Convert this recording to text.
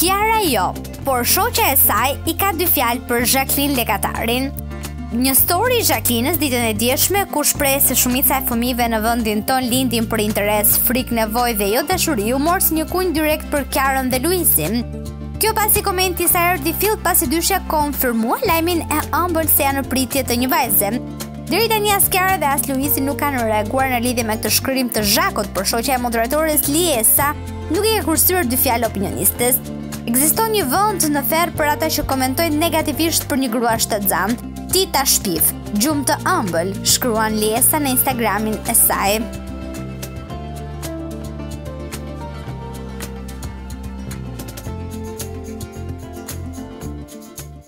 Kiara jo, por shoqja e saj i ka dy fjalë për Jacqueline Legatarin. Një story i Jacqueline-s ditën e djeshme ku shpreh se shumica e fëmijëve në vendin tonë lindin për interes, frikë, nevojë dhe jo dashuri, u mor si një kunj direkt për Kiarën dhe Luizin. Kjo pasi komenti i saj erdhi fill pasi dyshja konfirmoi lajmin e ëmbël se janë në pritje të një vajze. Deri tani as Kiara dhe as Luizi nuk kanë reaguar në lidhje me këtë shkrim të Zhakut, por shoqja e moderatores Liesa nuk i ka kursyer dy fjalë opinionistes. Ekziston një vend në ferr për ata që komentojnë negativisht për një grua shtatzënë. Ti ta shpif, gjumë të ëmbël, shkruan Liesa në Instagramin e saj.